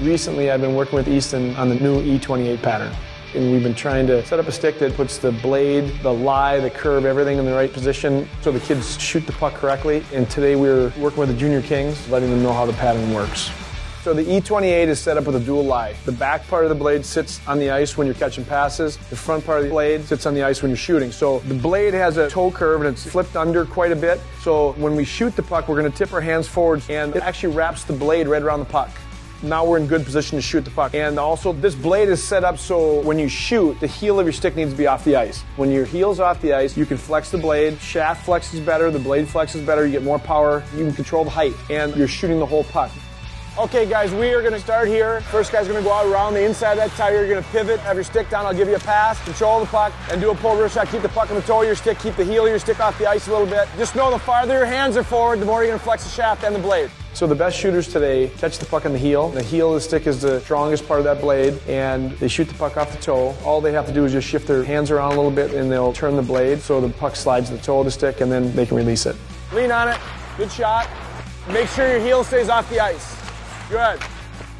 Recently, I've been working with Easton on the new E28 pattern. And we've been trying to set up a stick that puts the blade, the lie, the curve, everything in the right position so the kids shoot the puck correctly. And today we are working with the Junior Kings, letting them know how the pattern works. So the E28 is set up with a dual lie. The back part of the blade sits on the ice when you're catching passes. The front part of the blade sits on the ice when you're shooting. So the blade has a toe curve and it's flipped under quite a bit. So when we shoot the puck, we're going to tip our hands forward and it actually wraps the blade right around the puck. Now we're in good position to shoot the puck. And also, this blade is set up so when you shoot, the heel of your stick needs to be off the ice. When your heel's off the ice, you can flex the blade. Shaft flexes better, the blade flexes better, you get more power, you can control the height, and you're shooting the whole puck. Okay, guys, we are going to start here. First guy's going to go out around the inside of that tire. You're going to pivot, have your stick down. I'll give you a pass, control the puck, and do a pull rear shot. Keep the puck on the toe of your stick. Keep the heel of your stick off the ice a little bit. Just know the farther your hands are forward, the more you're to flex the shaft and the blade. So the best shooters today catch the puck on the heel. The heel of the stick is the strongest part of that blade, and they shoot the puck off the toe. All they have to do is just shift their hands around a little bit, and they'll turn the blade so the puck slides to the toe of the stick, and then they can release it. Lean on it. Good shot. Make sure your heel stays off the ice. Good.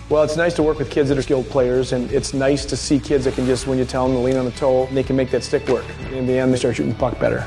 Well, it's nice to work with kids that are skilled players, and it's nice to see kids that can just, when you tell them to lean on the toe, they can make that stick work. In the end, they start shooting the puck better.